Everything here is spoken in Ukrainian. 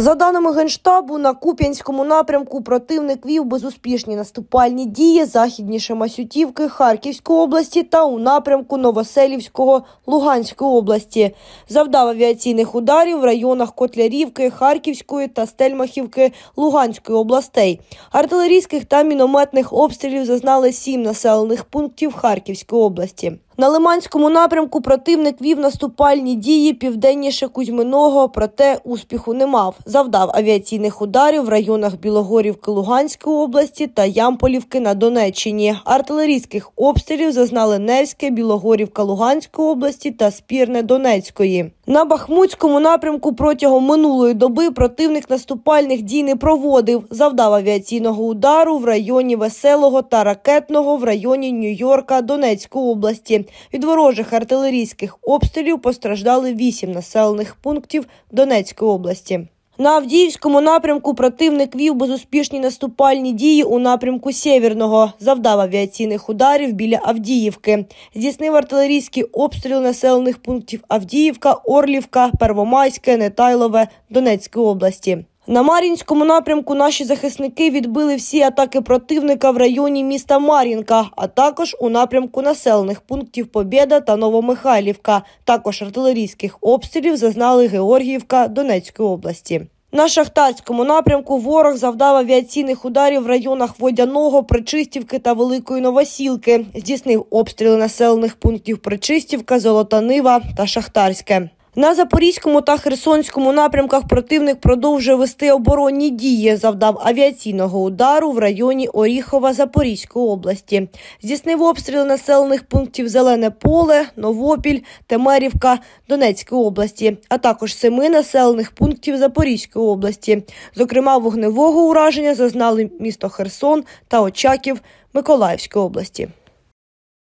За даними генштабу, на Куп'янському напрямку противник вів безуспішні наступальні дії західніше Масютівки Харківської області та у напрямку Новоселівського Луганської області. Завдав авіаційних ударів в районах Котлярівки, Харківської та Стельмахівки Луганської областей. Артилерійських та мінометних обстрілів зазнали сім населених пунктів Харківської області. На Лиманському напрямку противник вів наступальні дії південніше Кузьминого, проте успіху не мав. Завдав авіаційних ударів в районах Білогорівки Луганської області та Ямполівки на Донеччині. Артилерійських обстрілів зазнали Невське, Білогорівка Луганської області та Спірне Донецької. На Бахмутському напрямку протягом минулої доби противник наступальних дій не проводив. Завдав авіаційного удару в районі Веселого та ракетного в районі Нью-Йорка Донецької області. Від ворожих артилерійських обстрілів постраждали вісім населених пунктів Донецької області. На Авдіївському напрямку противник вів безуспішні наступальні дії у напрямку Сєвєрного, завдав авіаційних ударів біля Авдіївки. Здійснив артилерійський обстріл населених пунктів Авдіївка, Орлівка, Первомайське, Нетайлове Донецької області. На Мар'їнському напрямку наші захисники відбили всі атаки противника в районі міста Мар'їнка, а також у напрямку населених пунктів Побєда та Новомихайлівка. Також артилерійських обстрілів зазнали Георгіївка Донецької області. На шахтарському напрямку ворог завдав авіаційних ударів в районах Водяного, Причистівки та Великої Новосілки. Здійснив обстріли населених пунктів Причистівка, Золота Нива та Шахтарське. На Запорізькому та Херсонському напрямках противник продовжує вести оборонні дії. Завдав авіаційного удару в районі Оріхова Запорізької області. Здійснив обстріли населених пунктів Зелене Поле, Новопіль, Темерівка Донецької області, а також семи населених пунктів Запорізької області. Зокрема, вогневого ураження зазнали місто Херсон та Очаків Миколаївської області.